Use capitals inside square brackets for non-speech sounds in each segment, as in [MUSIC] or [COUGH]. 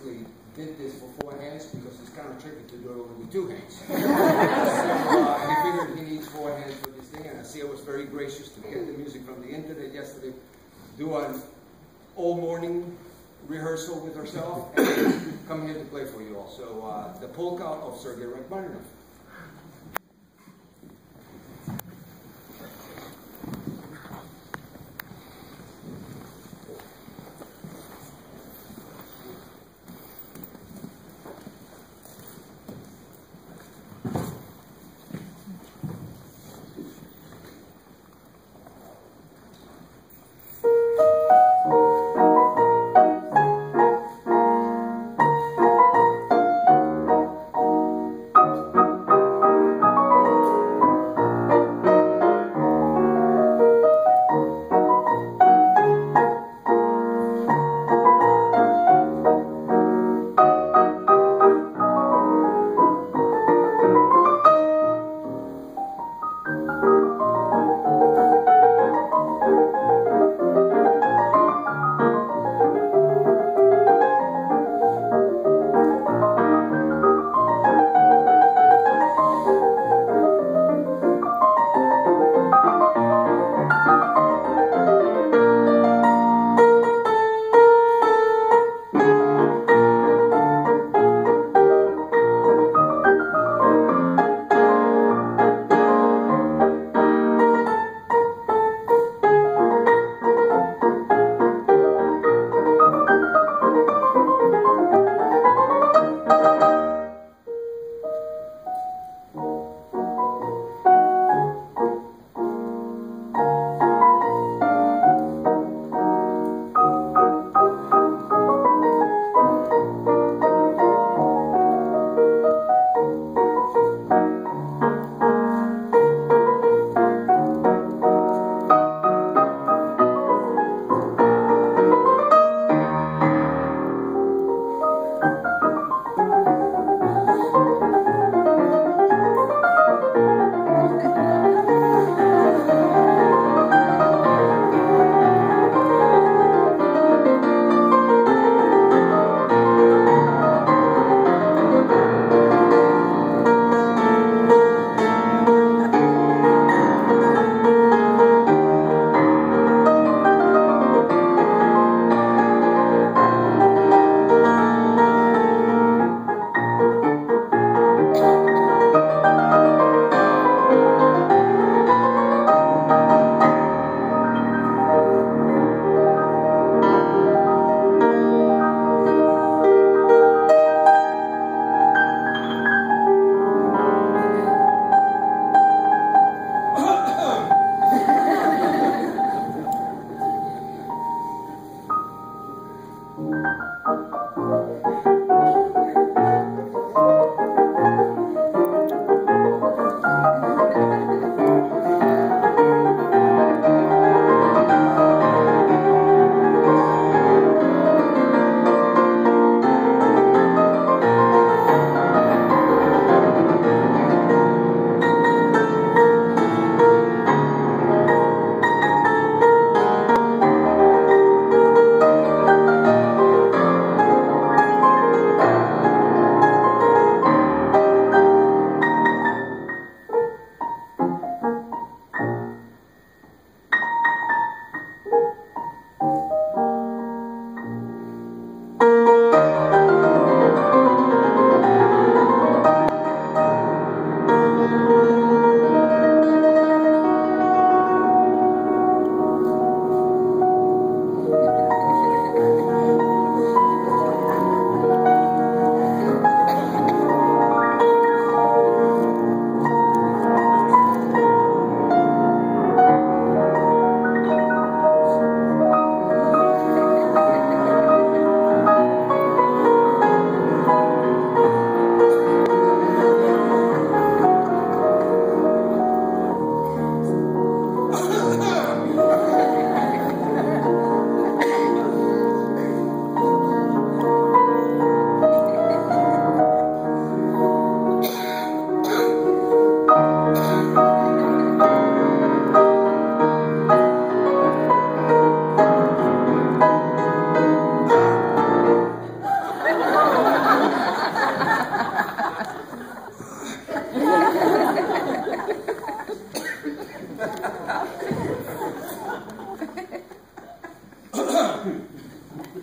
purposely did this for four hands because it's kind of tricky to do it only with two hands. so [LAUGHS] uh, he figured he needs four hands for this thing, and Asia was very gracious to get the music from the internet yesterday, do an all morning rehearsal with herself, and come here to play for you all. So uh, the polka of Sergei Rachmaninoff.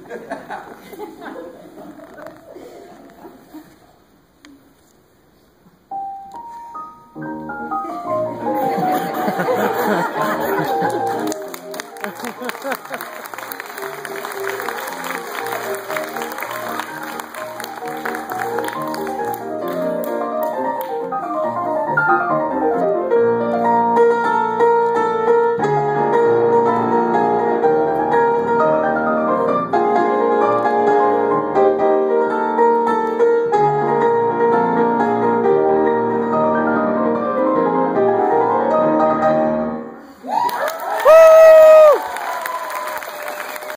Ha ha ha.